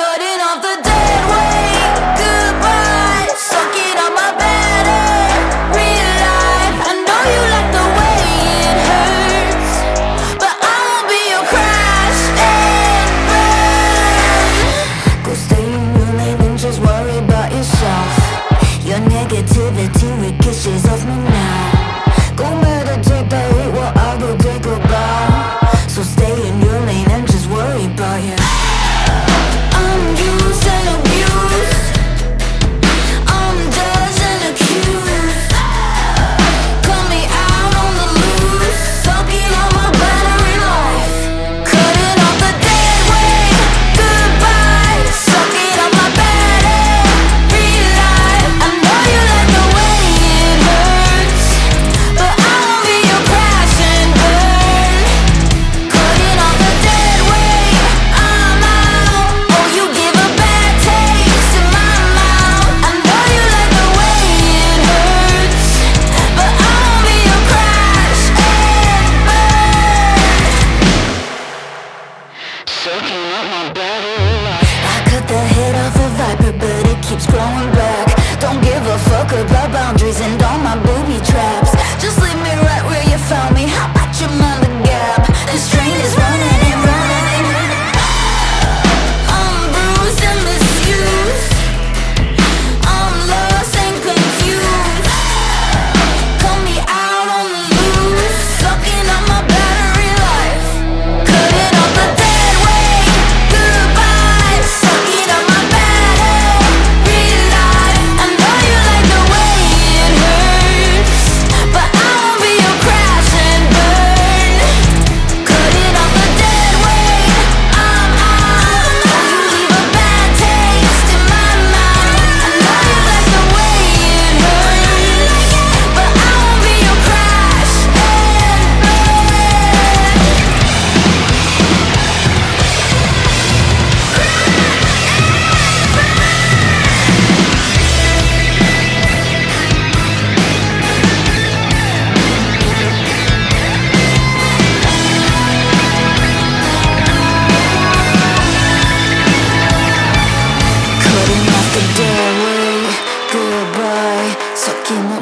Cutting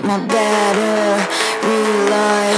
Not better Realize.